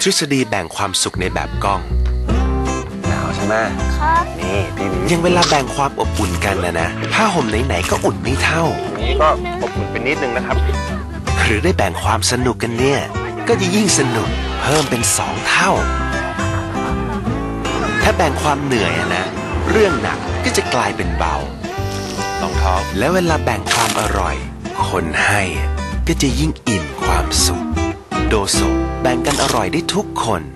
ทฤษฎีแบ่งความสุขในแบบกล้อง หนาวใช่ไหมครับ นี่ทีนี้ยังเวลาแบ่งความอบอุ่นกันนะนะผ้าห่มไหนๆก็อุ่นไม่เท่าทีนี้ก็อบอุ่นไปนิดนึงนะครับหรือได้แบ่งความสนุกกันเนี่ย ก็จะยิ่งสนุกเพิ่มเป็นสองเท่า ถ้าแบ่งความเหนื่อยอะนะ เรื่องหนักก็จะกลายเป็นเบาลองท้องและเวลาแบ่งความอร่อย คนให้ก็จะยิ่งอิ่มความสุข โดโซ แบ่งกันอร่อยได้ทุกคน